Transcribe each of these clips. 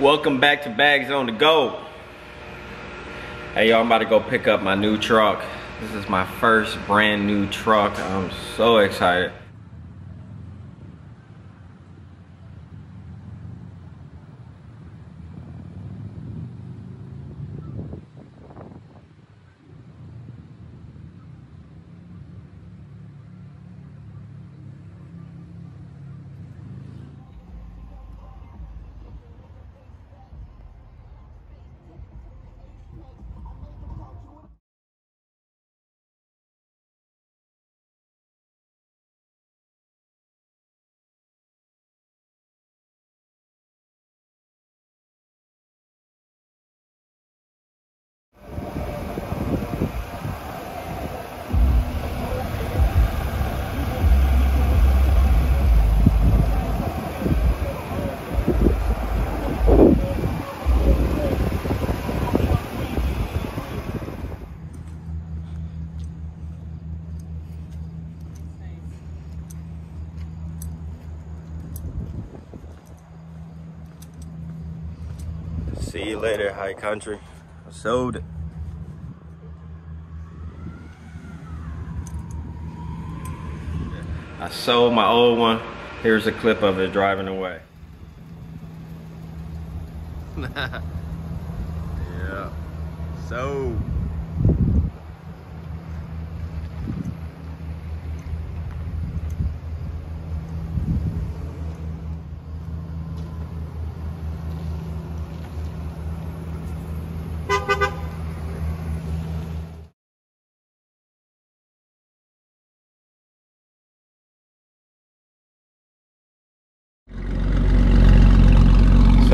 Welcome back to Baggs on the Go. Hey y'all, I'm about to go pick up my new truck. This is my first brand new truck. I'm so excited. See you later, high country. I sold it. I sold my old one. Here's a clip of it driving away. yeah. So.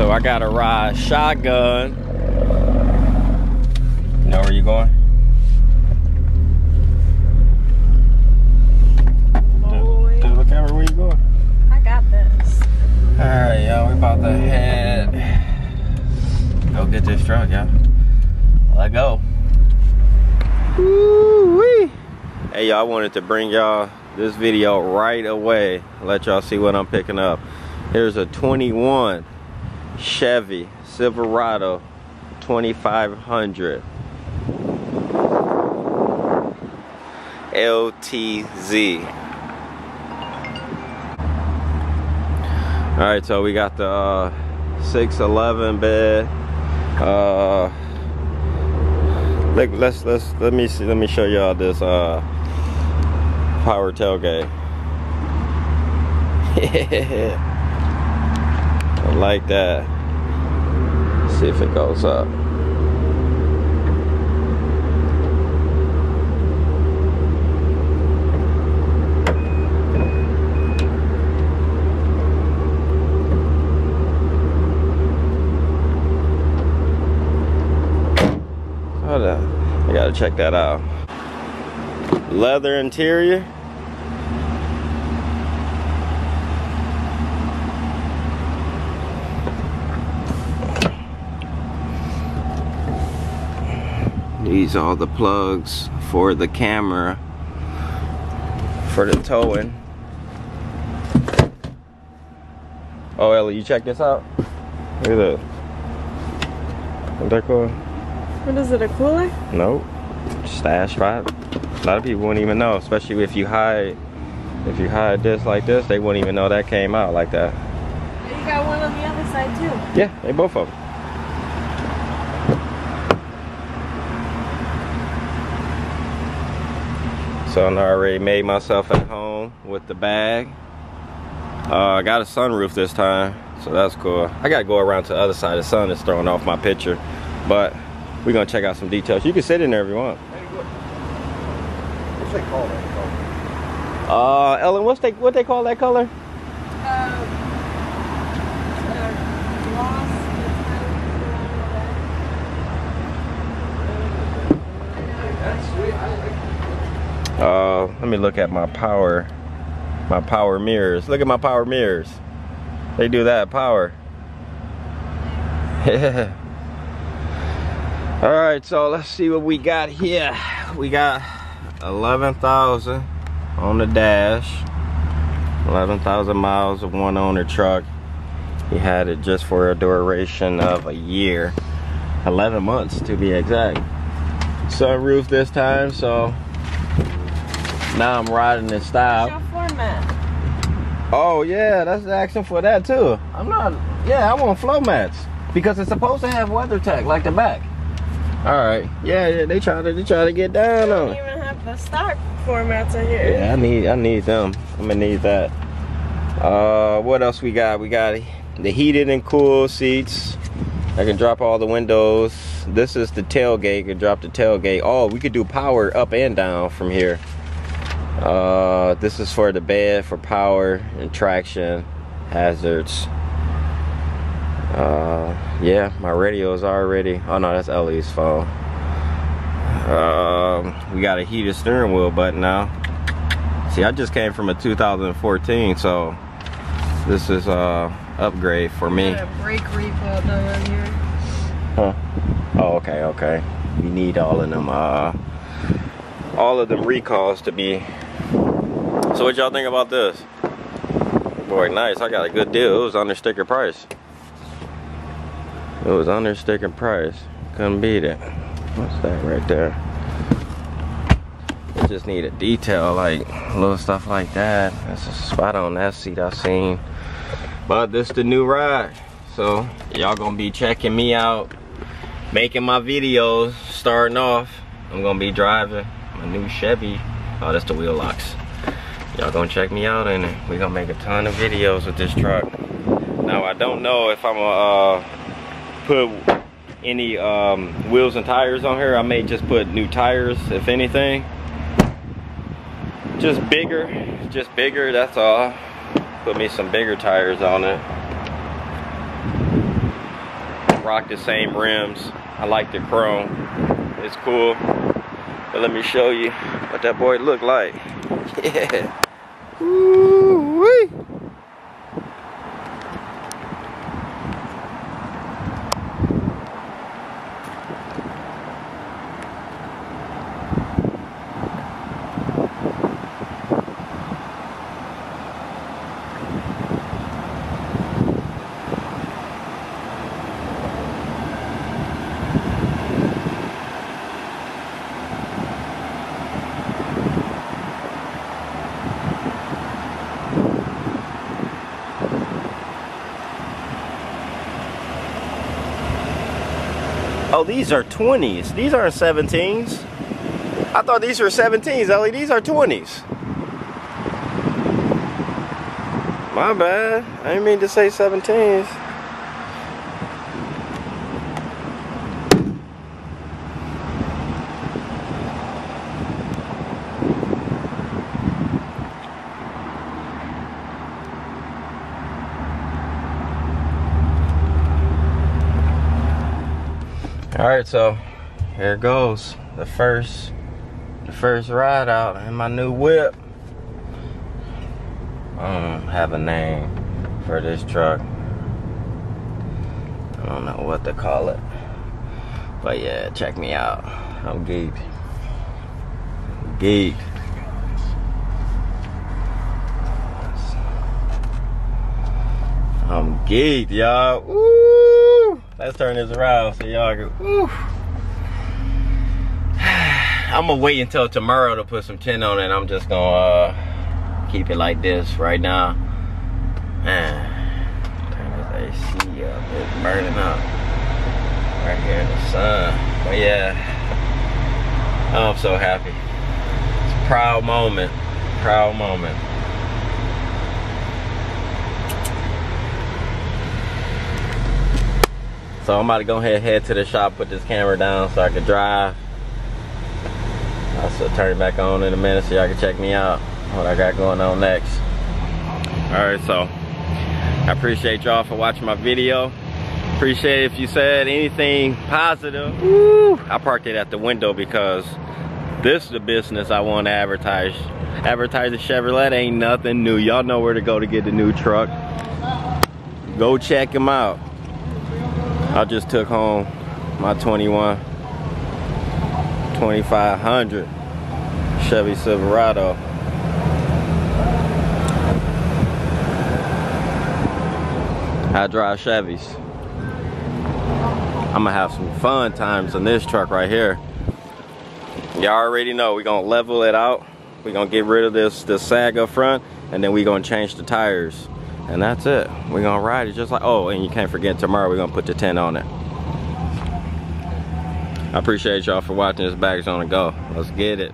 So I gotta ride shotgun. You know where you going? Boy, Dude, look at where you going. I got this. Alright, y'all, we about to head. Go get this truck, y'all. Let go. Woo-wee. Hey, y'all, I wanted to bring y'all this video right away. Let y'all see what I'm picking up. Here's a 21 Chevy Silverado 2500 LTZ. All right, so we got the uh, 611 bed. Uh, let, let's let's let me see. Let me show y'all this uh, power tailgate. I like that. see if it goes up. Hold on. I gotta check that out. Leather interior. These are all the plugs for the camera for the towing. Oh, Ellie, you check this out. Look at that. Isn't that cool? What is it, a cooler? Nope. Stash spot. A lot of people wouldn't even know, especially if you hide if you hide this like this, they wouldn't even know that came out like that. You got one on the other side too. Yeah, they both of them. So I already made myself at home with the bag. Uh, I got a sunroof this time, so that's cool. I gotta go around to the other side. The sun is throwing off my picture, but we're gonna check out some details. You can sit in there if you want. What's they call that color? Uh, Ellen, what's they what they call that color? That's sweet. I like Uh, let me look at my power, my power mirrors. Look at my power mirrors. They do that power. Yeah. All right, so let's see what we got here. We got 11,000 on the dash. 11,000 miles of one owner truck. He had it just for a duration of a year. 11 months to be exact. Sunroof this time, so now I'm riding in style. What's your format? Oh yeah, that's the action for that too. I'm not. Yeah, I want flow mats because it's supposed to have WeatherTech like the back. All right. Yeah, yeah. They try to they try to get down on don't even have the stock formats in here. Yeah, I need I need them. I'm gonna need that. Uh, what else we got? We got the heated and cool seats. I can drop all the windows. This is the tailgate. You can drop the tailgate. Oh, we could do power up and down from here. Uh, this is for the bed for power and traction hazards. Uh, yeah, my radio is already. Oh no, that's Ellie's phone. Um, we got a heated steering wheel button now. See, I just came from a 2014, so this is uh upgrade for me. Got a brake recall done on here. Huh? Oh, okay, okay. We need all of them, uh, all of them recalls to be. So what y'all think about this? Boy, nice. I got a good deal. It was under sticker price. It was under sticker price. Couldn't beat it. What's that right there? It just need a detail, like little stuff like that. That's a spot on that seat I seen. But this the new ride. So y'all gonna be checking me out, making my videos, starting off. I'm gonna be driving my new Chevy. Oh, that's the wheel locks. Y'all gonna check me out and we gonna make a ton of videos with this truck. Now I don't know if I'm gonna uh, put any um, wheels and tires on here. I may just put new tires, if anything. Just bigger, just bigger, that's all. Put me some bigger tires on it. Rock the same rims. I like the chrome. It's cool. But let me show you what that boy look like. Yeah. Ooh-wee. Oh, these are 20s. These aren't 17s. I thought these were 17s, Ellie. These are 20s. My bad. I didn't mean to say 17s. All right, so here goes the first, the first ride out in my new whip. I don't have a name for this truck. I don't know what to call it, but yeah, check me out. I'm geeked. Geeked. I'm geeked, y'all. Woo! Let's turn this around so y'all can. I'm gonna wait until tomorrow to put some tint on it. I'm just gonna uh, keep it like this right now. Man, turn this AC up. It's burning up right here in the sun. But yeah, I'm so happy. It's a proud moment. Proud moment. So I'm about to go ahead head to the shop, put this camera down so I can drive. I'll turn it back on in a minute so y'all can check me out, what I got going on next. All right, so I appreciate y'all for watching my video. Appreciate if you said anything positive. Woo! I parked it at the window because this is the business I want to advertise. Advertising Chevrolet ain't nothing new. Y'all know where to go to get the new truck. Go check them out. I just took home my 21 2500 Chevy Silverado. I drive Chevys. I'm gonna have some fun times in this truck right here. Y'all already know we're gonna level it out. We're gonna get rid of this this sag up front and then we're gonna change the tires. And that's it. We're gonna ride it just like oh and you can't forget tomorrow we're gonna put the tent on it. I appreciate y'all for watching this Baggs on the go. Let's get it.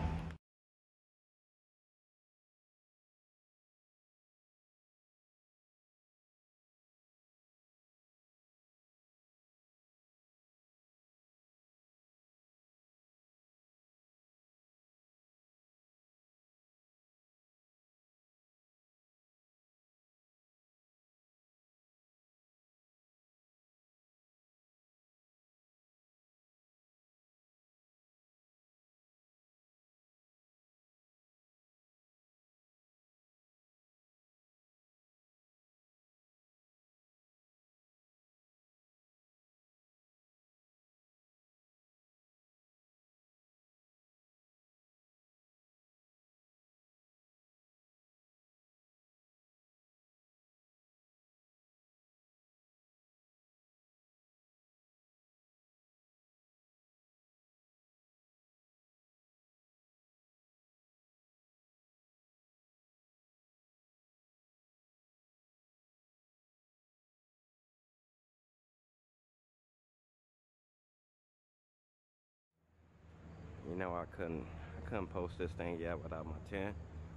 Know I couldn't I couldn't post this thing yet without my tent.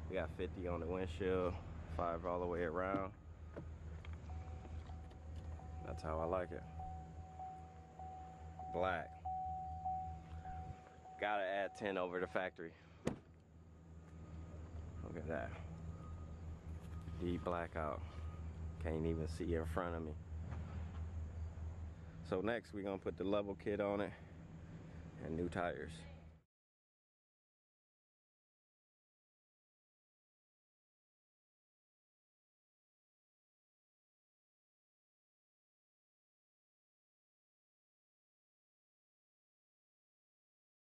We got 50 on the windshield, five all the way around. That's how I like it. Black. Gotta add 10 over the factory. Look at that. Deep blackout. Can't even see in front of me. So next we're gonna put the level kit on it and new tires.